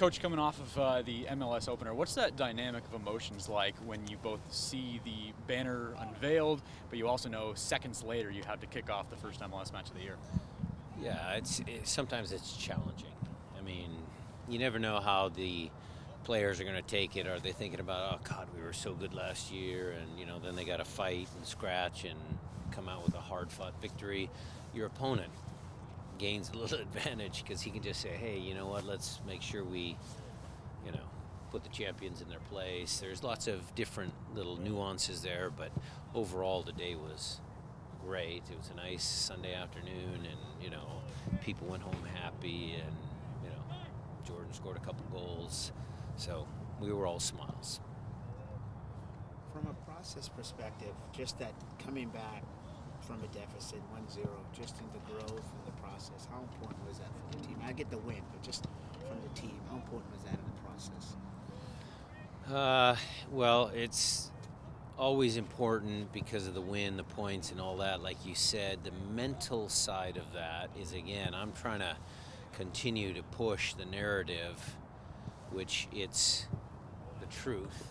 Coach, coming off of uh, the MLS opener, what's that dynamic of emotions like when you both see the banner unveiled, but you also know seconds later you have to kick off the first MLS match of the year? Yeah, it's it, sometimes it's challenging. I mean, you never know how the players are going to take it. Are they thinking about, oh God, we were so good last year, and you know, then they got to fight and scratch and come out with a hard-fought victory. Your opponent gains a little advantage because he can just say, hey, you know what, let's make sure we, you know, put the champions in their place. There's lots of different little nuances there, but overall the day was great. It was a nice Sunday afternoon, and you know, people went home happy, and you know, Jordan scored a couple goals, so we were all smiles. From a process perspective, just that coming back from a deficit 1-0, just in the growth and the process, how important was that for the team? I get the win, but just from the team, how important was that in the process? Uh, well, it's always important because of the win, the points, and all that. Like you said, the mental side of that is again, I'm trying to continue to push the narrative, which it's the truth.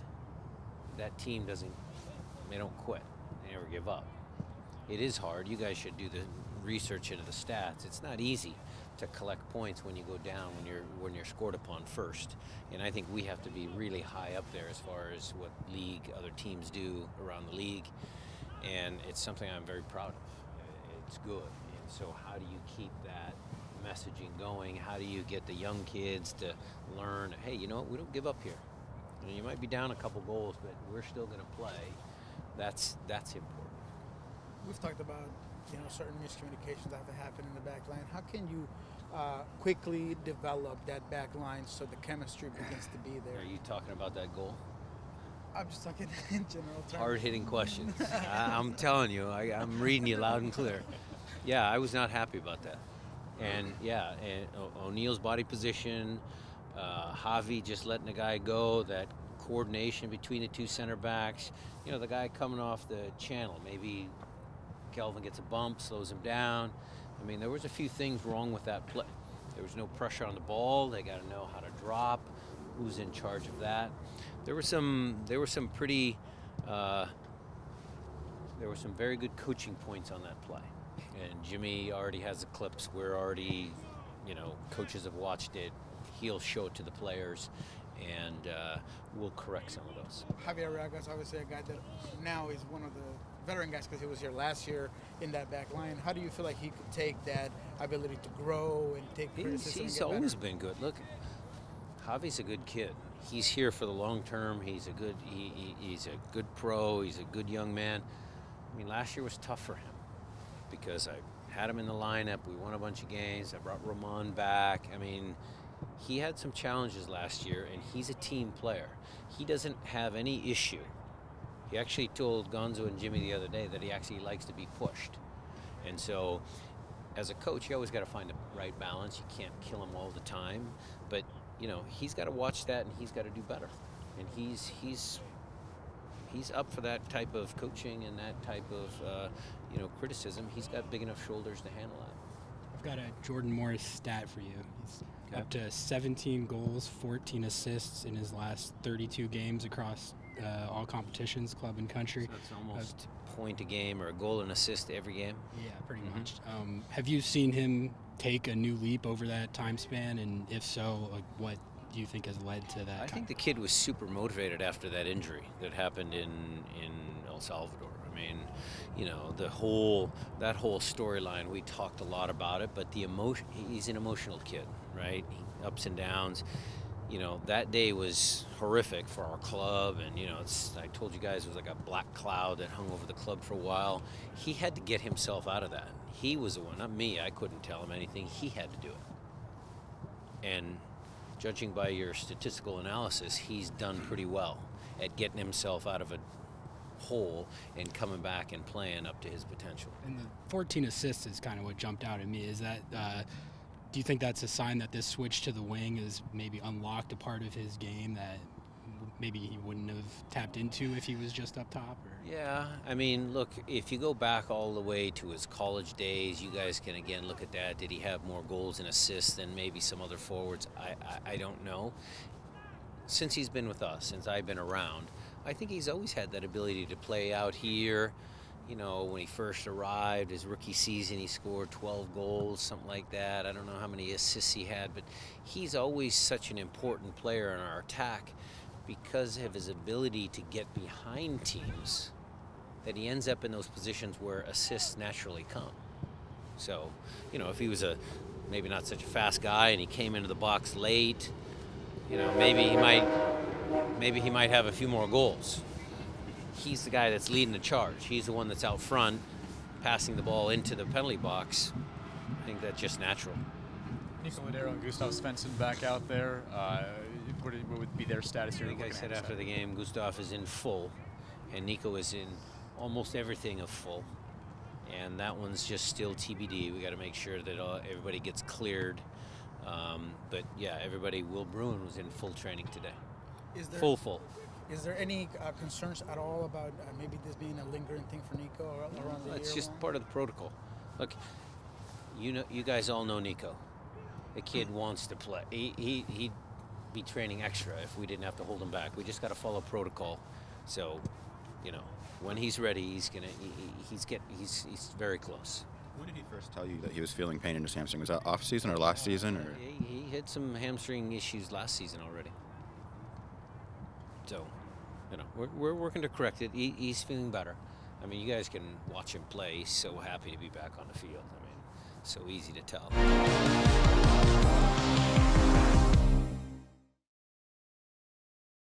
That team doesn't, they don't quit, they never give up. It is hard. You guys should do the research into the stats. It's not easy to collect points when you go down when you're when you're scored upon first. And I think we have to be really high up there as far as what league other teams do around the league. And it's something I'm very proud of. It's good. And so how do you keep that messaging going? How do you get the young kids to learn, hey, you know what, we don't give up here. You, know, you might be down a couple goals, but we're still going to play. That's that's important. We've talked about you know certain miscommunications that have happened in the back line. How can you uh, quickly develop that back line so the chemistry begins to be there? Are you talking about that goal? I'm just talking in general terms. Hard hitting questions. I, I'm telling you, I, I'm reading you loud and clear. Yeah, I was not happy about that. And yeah, and O'Neill's body position, uh, Javi just letting the guy go, that coordination between the two center backs. You know, the guy coming off the channel, maybe Kelvin gets a bump, slows him down. I mean, there was a few things wrong with that play. There was no pressure on the ball. They got to know how to drop. Who's in charge of that? There were some. There were some pretty. Uh, there were some very good coaching points on that play, and Jimmy already has the clips. We're already, you know, coaches have watched it. He'll show it to the players, and uh, we'll correct some of those. Javier is obviously a guy that now is one of the veteran guys because he was here last year in that back line. How do you feel like he could take that ability to grow and take he's, criticism? He's and always better? been good. Look, Javi's a good kid. He's here for the long term. He's a good. He, he, he's a good pro. He's a good young man. I mean, last year was tough for him because I had him in the lineup. We won a bunch of games. I brought Ramon back. I mean, he had some challenges last year, and he's a team player. He doesn't have any issue he actually told Gonzo and Jimmy the other day that he actually likes to be pushed. And so, as a coach, you always got to find the right balance. You can't kill him all the time, but you know he's got to watch that and he's got to do better. And he's he's he's up for that type of coaching and that type of uh, you know criticism. He's got big enough shoulders to handle that. I've got a Jordan Morris stat for you. He's Okay. up to 17 goals, 14 assists in his last 32 games across uh, all competitions, club and country. So it's almost a point a game or a goal and assist every game. Yeah, pretty Mhm. much. Um, have you seen him take a new leap over that time span? And if so, like, what do you think has led to that? I think the kid was super motivated after that injury that happened in in El Salvador. I mean, you know, the whole that whole storyline. We talked a lot about it, but the emotion. He's an emotional kid, right? He, ups and downs. You know, that day was horrific for our club, and you know, it's. I told you guys it was like a black cloud that hung over the club for a while. He had to get himself out of that. He was the one, not me. I couldn't tell him anything. He had to do it. And judging by your statistical analysis, he's done pretty well at getting himself out of a hole and coming back and playing up to his potential. And the 14 assists is kind of what jumped out at me. Is that, uh, do you think that's a sign that this switch to the wing has maybe unlocked a part of his game that maybe he wouldn't have tapped into if he was just up top? Or? Yeah, I mean, look, if you go back all the way to his college days, you guys can again look at that. Did he have more goals and assists than maybe some other forwards? I, I, I don't know. Since he's been with us, since I've been around, I think he's always had that ability to play out here. You know, when he first arrived, his rookie season, he scored 12 goals, something like that. I don't know how many assists he had, but he's always such an important player in our attack because of his ability to get behind teams that he ends up in those positions where assists naturally come. So, you know, if he was a maybe not such a fast guy and he came into the box late, you know, maybe he might maybe he might have a few more goals. He's the guy that's leading the charge. He's the one that's out front, passing the ball into the penalty box. I think that's just natural. Nico Lodeiro and Gustav Svensson back out there. Uh, what, what would be their status here? I think I said after the game, Gustav is in full, and Nico is in almost everything of full. And that one's just still TBD. We got to make sure that uh, everybody gets cleared. Um, but yeah, everybody. Will Bruin was in full training today. Is there Full, full. Is there any uh, concerns at all about uh, maybe this being a lingering thing for Nico around the It's year just long? part of the protocol. Look, you know, you guys all know Nico. The kid wants to play. He, he he'd be training extra if we didn't have to hold him back. We just got to follow protocol. So, you know, when he's ready, he's gonna. He, he- he's get. He's he's very close. When did he first tell you that he was feeling pain in his hamstring? Was that off season or last season? Or He, he had some hamstring issues last season already. So, you know, we're, we're working to correct it. He, he's feeling better. I mean, you guys can watch him play. He's so happy to be back on the field. I mean, so easy to tell.